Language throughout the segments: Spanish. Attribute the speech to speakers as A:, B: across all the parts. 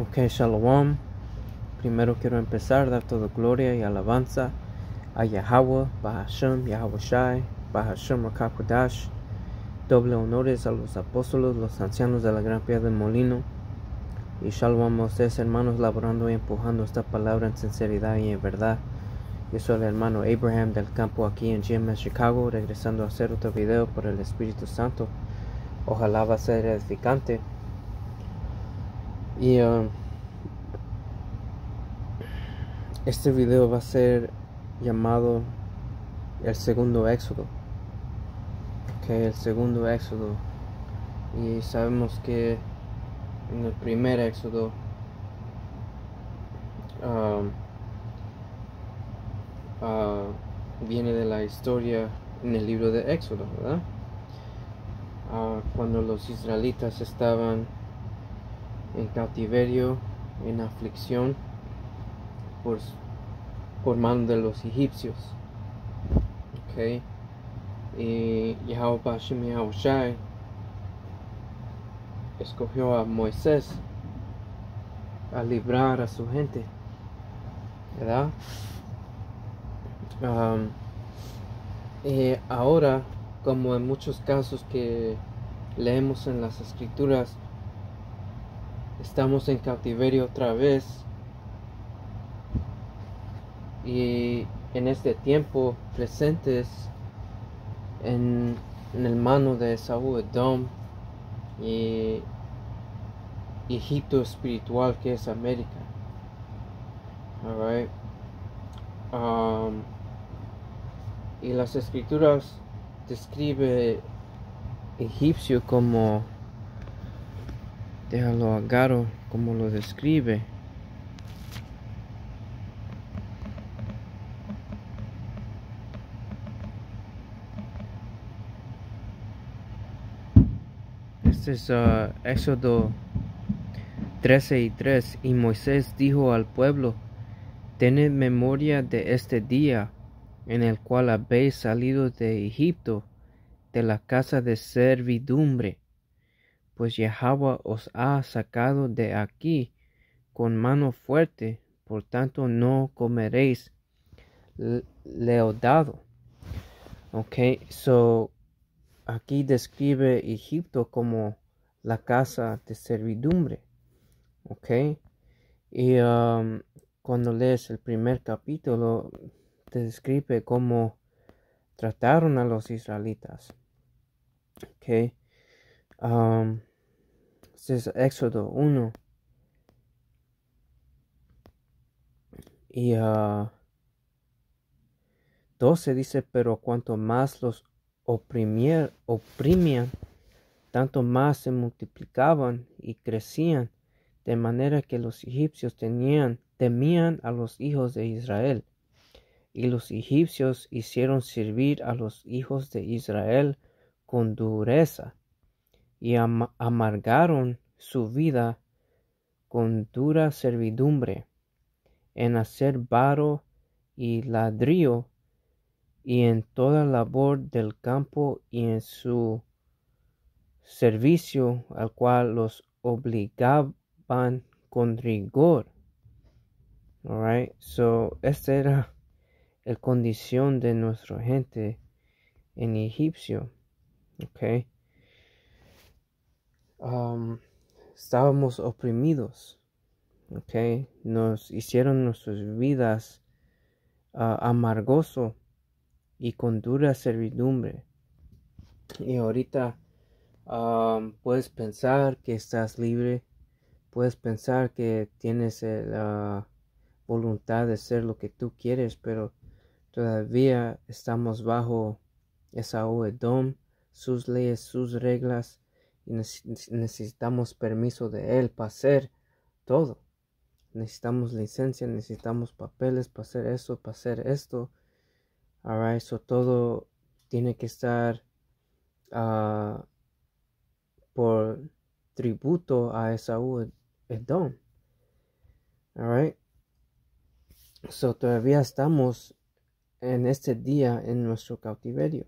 A: Ok, Shalom. Primero quiero empezar dar toda gloria y alabanza a Yahweh, Bahashem, Yahweh Shai, Bahashem Rakakodash. Doble honores a los apóstolos, los ancianos de la gran piedra del molino. Y Shalom a ustedes, hermanos, laborando y empujando esta palabra en sinceridad y en verdad. Yo soy el hermano Abraham del campo aquí en GMS Chicago, regresando a hacer otro video por el Espíritu Santo. Ojalá va a ser edificante. Y um, este video va a ser llamado el segundo éxodo. Ok, el segundo éxodo. Y sabemos que en el primer éxodo um, uh, viene de la historia en el libro de Éxodo, ¿verdad? Uh, cuando los israelitas estaban en cautiverio, en aflicción por, por mano de los egipcios. Okay. Y Yahweh Yahushai escogió a Moisés a librar a su gente, ¿verdad? Y ahora, como en muchos casos que leemos en las escrituras, estamos en cautiverio otra vez. Y en este tiempo presentes en, en el mano de Saúl Edom y Egipto espiritual que es América. Alright. Um, y las escrituras describe egipcio como déjalo agarro como lo describe. Este es uh, Éxodo 13 y 3 y Moisés dijo al pueblo tened memoria de este día en el cual habéis salido de Egipto de la casa de servidumbre pues Yahweh os ha sacado de aquí con mano fuerte, por tanto no comeréis leodado. Ok, so aquí describe Egipto como la casa de servidumbre. Ok, y um, cuando lees el primer capítulo, te describe cómo trataron a los israelitas. Ok, um, es Éxodo 1. Y uh, 12 dice, pero cuanto más los oprimían, tanto más se multiplicaban y crecían, de manera que los egipcios tenían, temían a los hijos de Israel. Y los egipcios hicieron servir a los hijos de Israel con dureza y amargaron su vida con dura servidumbre en hacer barro y ladrillo y en toda labor del campo y en su servicio al cual los obligaban con rigor. Alright, so esta era la condición de nuestra gente en egipcio. Okay estábamos oprimidos, ok, nos hicieron nuestras vidas uh, amargoso y con dura servidumbre. Y ahorita puedes pensar que estás libre, puedes pensar que tienes la voluntad de ser lo que tú quieres, pero todavía estamos bajo esa Oedom, sus leyes, sus reglas, necesitamos permiso de él para hacer todo. Necesitamos licencia, necesitamos papeles para hacer eso, para hacer esto. Alright, eso todo tiene que estar uh, por tributo a Esaú Edom. Alright. So todavía estamos en este día en nuestro cautiverio.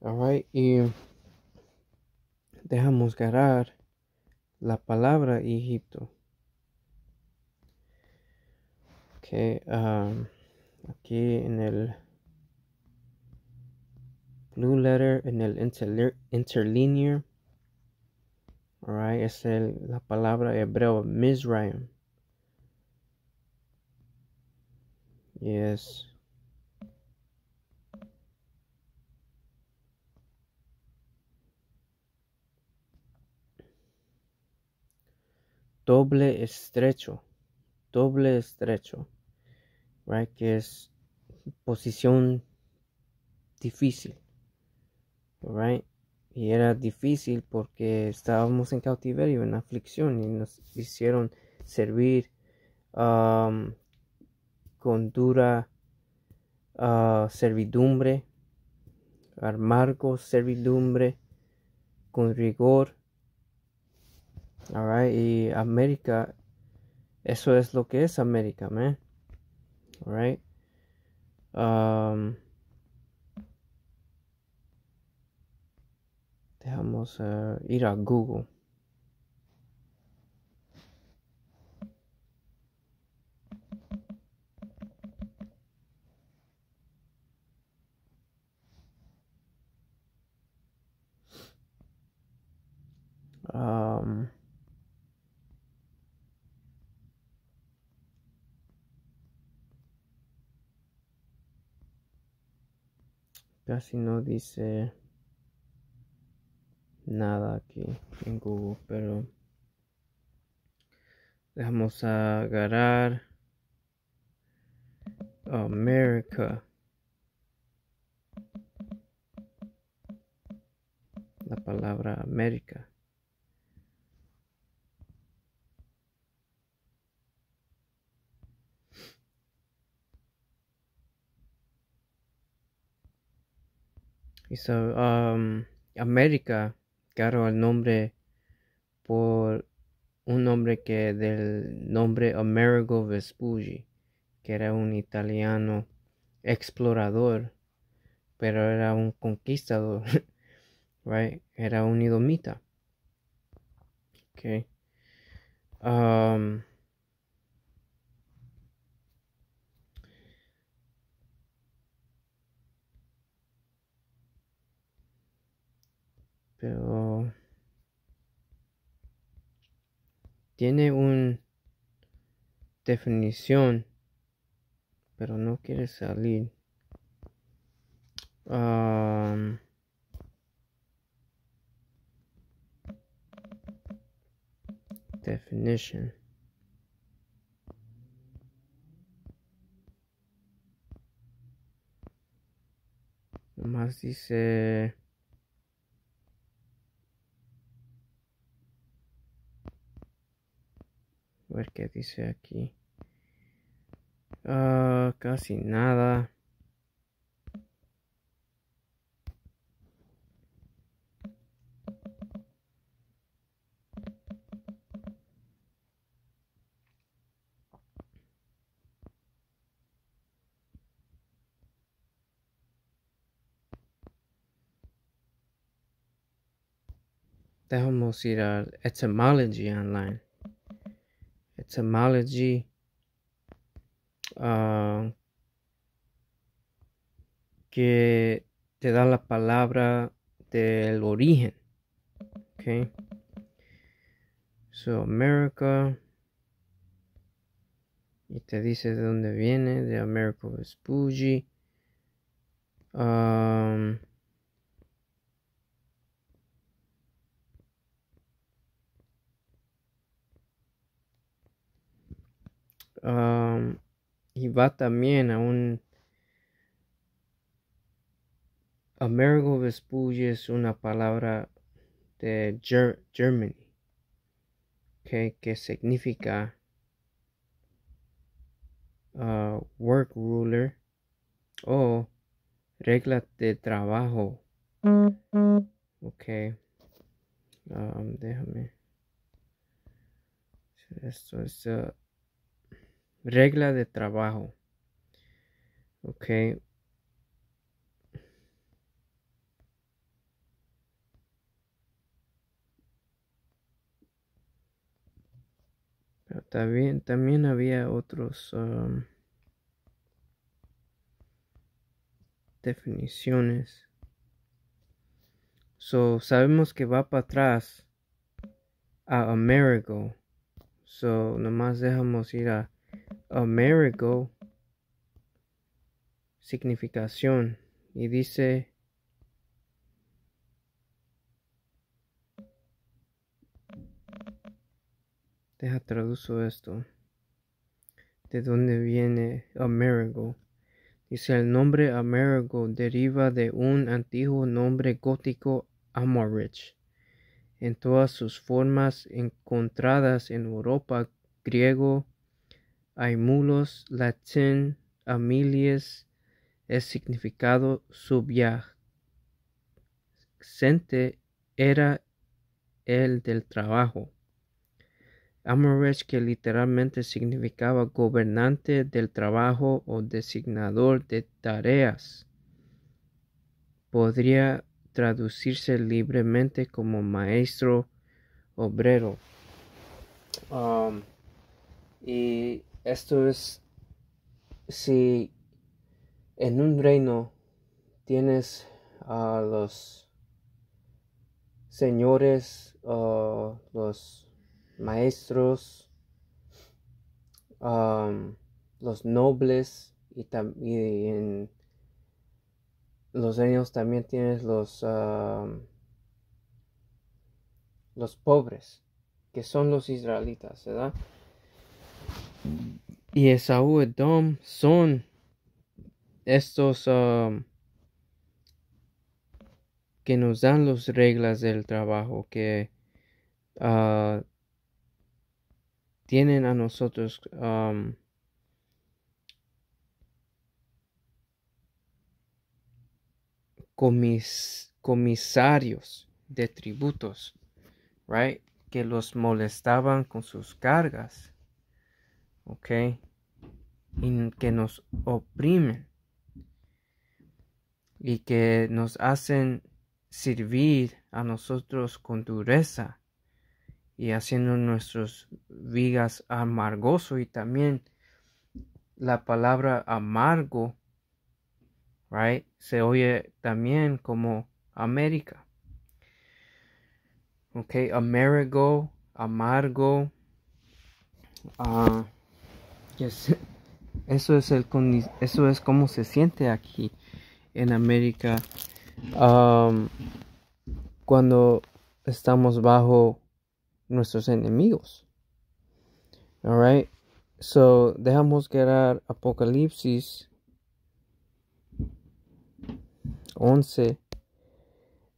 A: Alright, y dejamos ganar la palabra Egipto. Que um, aquí en el blue letter, en el interlinear, interlinear right, es el, la palabra hebreo Mizraim. Y es Doble estrecho. Doble estrecho. Right, que es posición difícil. Right? Y era difícil porque estábamos en cautiverio, en aflicción, y nos hicieron servir um, con dura uh, servidumbre, amargo servidumbre, con rigor. Alright, y América, eso es lo que es América, man. Alright. Um, dejamos uh, ir a Google. Um, casi no dice nada aquí en Google, pero vamos a agarrar America. La palabra América. Y so, um, América claro el nombre por un nombre que del nombre Amerigo Vespucci, que era un italiano explorador, pero era un conquistador, right? Era un idomita. Okay. Um, pero tiene una definición pero no quiere salir. Um, definition. Más dice ver qué dice aquí. Ah, casi nada. Dejamos ir al etymology online etymology uh, que te da la palabra del origen. Okay. So America y te dice de dónde viene, de America Vespucci. Um, y va también a un Amerigo Vespucci es una palabra de Germany que significa uh, work ruler o regla de trabajo. Ok. Um, déjame. Esto es uh, regla de trabajo. Ok. Pero también, también había otros um, definiciones. So, sabemos que va para atrás a Amerigo. So, nomás dejamos ir a Amerigo. Significación. Y dice Deja traduzo esto. ¿De dónde viene Amerigo? Dice el nombre Amerigo deriva de un antiguo nombre gótico Amorich. En todas sus formas encontradas en Europa, griego, aimulos, latín, amilies, es significado subyacente, era el del trabajo. Amorech que literalmente significaba gobernante del trabajo o designador de tareas. Podría traducirse libremente como maestro obrero. Um, y esto es si en un reino tienes a los señores o los maestros, los nobles y, en los reinos también tienes los, los pobres, que son los israelitas, ¿verdad? Y Esaú Edom son estos que nos dan las reglas del trabajo, que uh, tienen a nosotros um, comisarios de tributos, right? Que los molestaban con sus cargas, ok, y que nos oprimen. Y que nos hacen servir a nosotros con dureza. Y haciendo nuestros vigas amargoso y también la palabra amargo right se oye también como América. Ok amargo amargo uh, eso es el eso es como se siente aquí en América cuando estamos bajo nuestros enemigos. Alright. So dejamos quedar Apocalipsis 11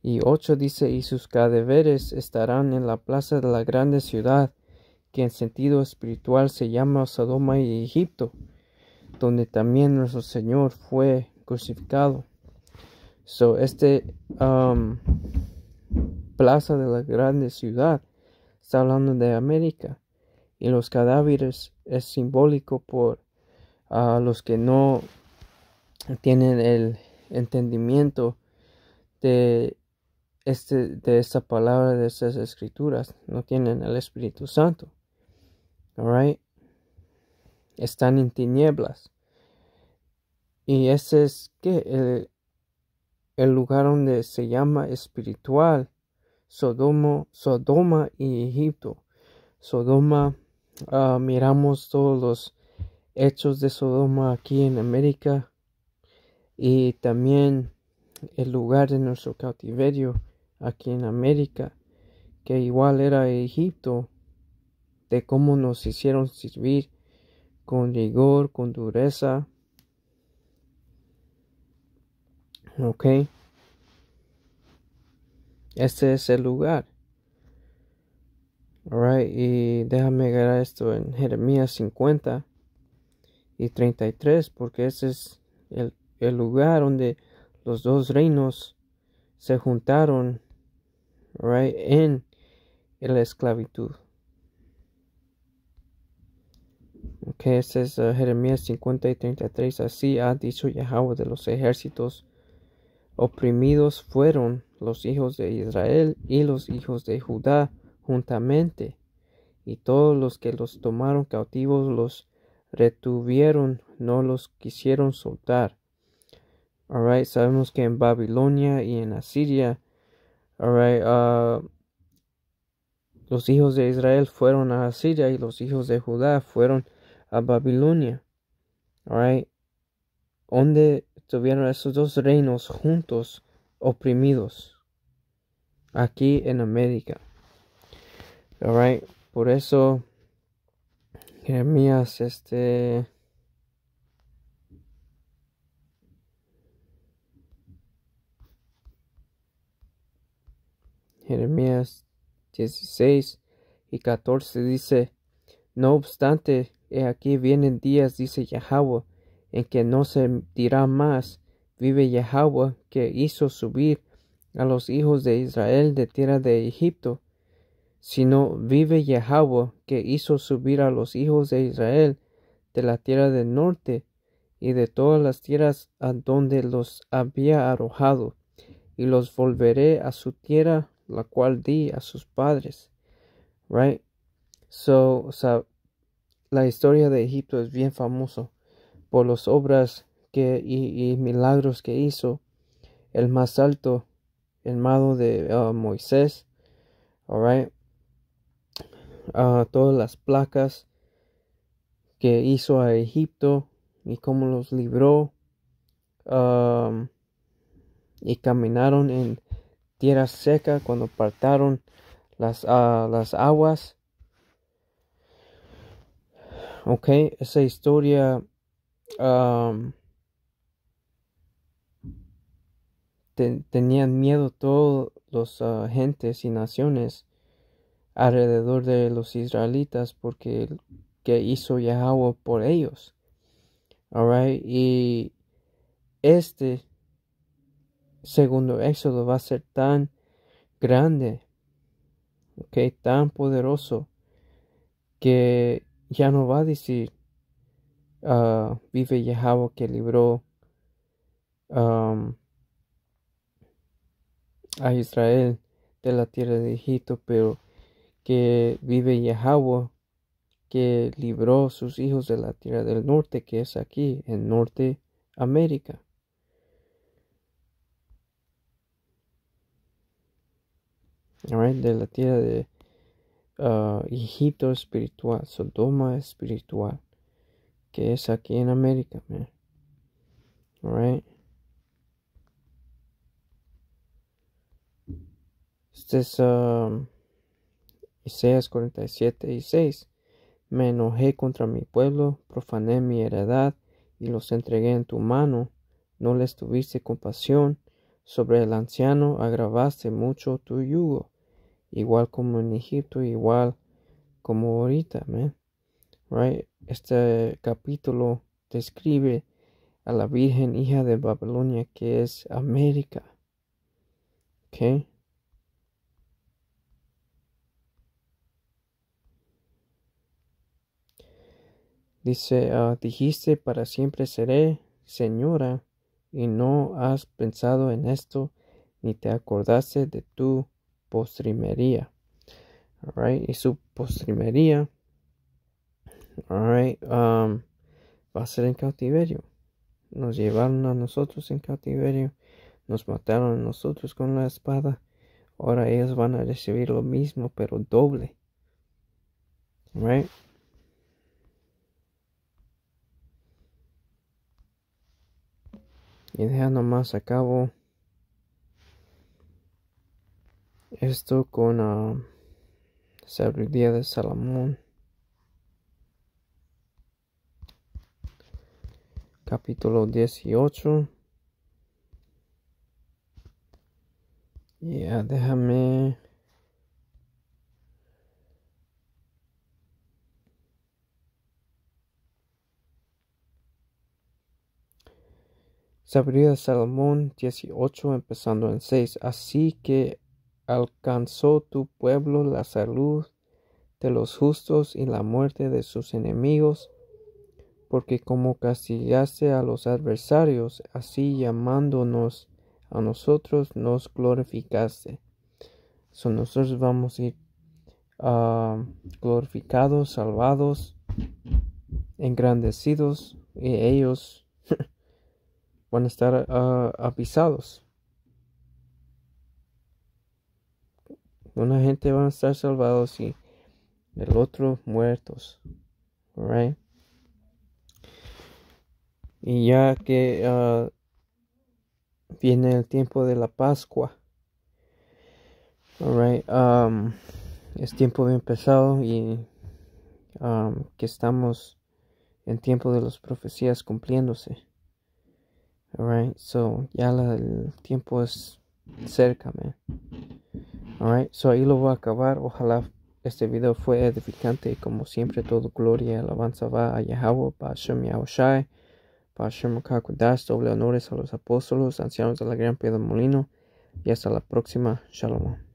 A: y 8 dice y sus cadáveres estarán en la plaza de la grande ciudad que en sentido espiritual se llama Sodoma y Egipto donde también nuestro Señor fue crucificado. So este um, plaza de la grande ciudad está hablando de América y los cadáveres es simbólico por a los que no tienen el entendimiento de este de esta palabra de estas escrituras no tienen el Espíritu Santo alright. Están en tinieblas. Y ese es que el, lugar donde se llama espiritual. Sodoma, Sodoma y Egipto. Sodoma, ah, miramos todos los hechos de Sodoma aquí en América. Y también el lugar de nuestro cautiverio aquí en América, que igual era Egipto, de cómo nos hicieron servir con rigor, con dureza. Ok. Este es el lugar. Alright, y déjame agarrar esto en Jeremías 50 y 33, porque ese es el, el lugar donde los dos reinos se juntaron right, en la esclavitud. Ok, este es uh, Jeremías 50 y 33. Así ha dicho Yahweh de los ejércitos oprimidos fueron los hijos de Israel y los hijos de Judá juntamente, y todos los que los tomaron cautivos los retuvieron, no los quisieron soltar. Alright, sabemos que en Babilonia y en Asiria, alright, uh, los hijos de Israel fueron a Asiria y los hijos de Judá fueron a Babilonia. Alright, donde tuvieron esos dos reinos juntos oprimidos aquí en América. Alright, por eso Jeremías este Jeremías 16 y 14 dice, No obstante, he aquí vienen días, dice Yahweh, en que no se dirá más, vive Yahweh, que hizo subir a los hijos de Israel de tierra de Egipto, sino vive Yahweh, que hizo subir a los hijos de Israel de la tierra del norte y de todas las tierras a donde los había arrojado, y los volveré a su tierra la cual di a sus padres. Right? So, o sea, la historia de Egipto es bien famoso por las obras que, y, milagros que hizo el más alto, el mado de uh, Moisés. Alright. Uh, todas las placas que hizo a Egipto y cómo los libró y caminaron en tierra seca cuando partaron las, ah, las aguas. Ok, esa historia tenían miedo todos los uh, gentes y naciones alrededor de los israelitas porque que hizo Yahweh por ellos. Alright, y este segundo éxodo va a ser tan grande, okay, tan poderoso, que ya no va a decir, uh, vive Yahweh que libró a Israel de la tierra de Egipto, pero que vive Yahweh que libró sus hijos de la tierra del norte, que es aquí, en Norte América. de la tierra de uh, Egipto espiritual, Sodoma espiritual, que es aquí en América, man. Este es um, Isaías 47 y 6. Me enojé contra mi pueblo, profané mi heredad y los entregué en tu mano. No les tuviste compasión. Sobre el anciano agravaste mucho tu yugo igual como en Egipto, igual como ahorita? Este capítulo describe a la Virgen hija de Babilonia que es América. Okay. Dice, ah, dijiste para siempre seré, señora, y no has pensado en esto, ni te acordaste de tu postrimería. Alright, y su postrimería alright, um, va a ser en cautiverio. Nos llevaron a nosotros en cautiverio, nos mataron a nosotros con la espada. Ahora ellos van a recibir lo mismo, pero doble. Right? Y deja nomás a cabo esto con uh, sabiduría de Salomón. Capítulo 18. Ya, déjame. Sabiduría de Salomón 18, empezando en 6. Así que alcanzó tu pueblo la salud de los justos y la muerte de sus enemigos, porque como castigaste a los adversarios, así llamándonos a nosotros nos glorificaste. So, nosotros vamos a ir ah, glorificados, salvados, engrandecidos, y ellos van a estar ah, avisados. Una gente van a estar salvados y el otro muertos. Alright. Y ya que ah, viene el tiempo de la Pascua. Alright. Um, es tiempo bien pesado y um, que estamos en tiempo de las profecías cumpliéndose. Alright. So ya el tiempo es cerca, man. Alright. So ahí lo voy a acabar. Ojalá este video fue edificante como siempre todo gloria y alabanza va a Yahweh, Bashem Yahushai. Hashem Kakudash, doble honores a los apóstolos, ancianos de la gran piedra molino, y hasta la próxima. Shalom.